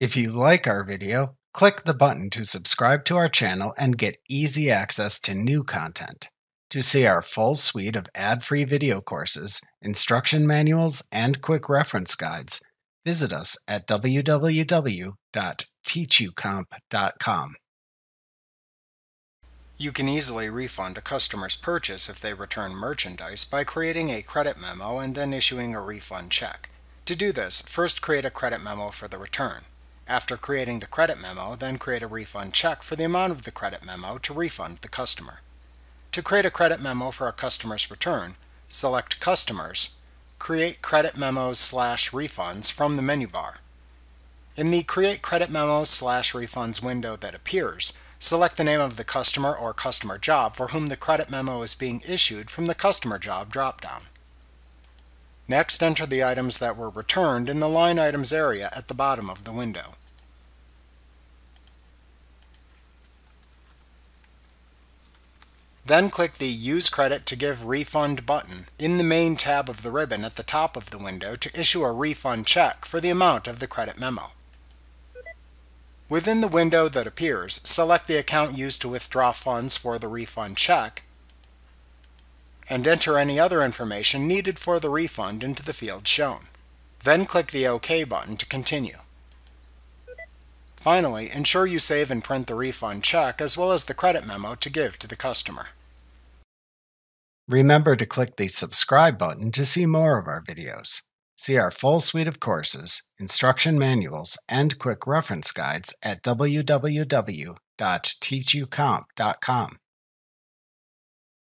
If you like our video, click the button to subscribe to our channel and get easy access to new content. To see our full suite of ad-free video courses, instruction manuals, and quick reference guides, visit us at www.teachucomp.com. You can easily refund a customer's purchase if they return merchandise by creating a credit memo and then issuing a refund check. To do this, first create a credit memo for the return. After creating the credit memo, then create a refund check for the amount of the credit memo to refund the customer. To create a credit memo for a customer's return, select Customers, Create Credit Memos slash Refunds from the menu bar. In the Create Credit Memos slash Refunds window that appears, select the name of the customer or customer job for whom the credit memo is being issued from the Customer Job dropdown. Next, enter the items that were returned in the Line Items area at the bottom of the window. Then click the Use Credit to Give Refund button in the Main tab of the ribbon at the top of the window to issue a refund check for the amount of the credit memo. Within the window that appears, select the account used to withdraw funds for the refund check and enter any other information needed for the refund into the field shown. Then click the OK button to continue. Finally, ensure you save and print the refund check as well as the credit memo to give to the customer. Remember to click the subscribe button to see more of our videos. See our full suite of courses, instruction manuals, and quick reference guides at www.teachucomp.com.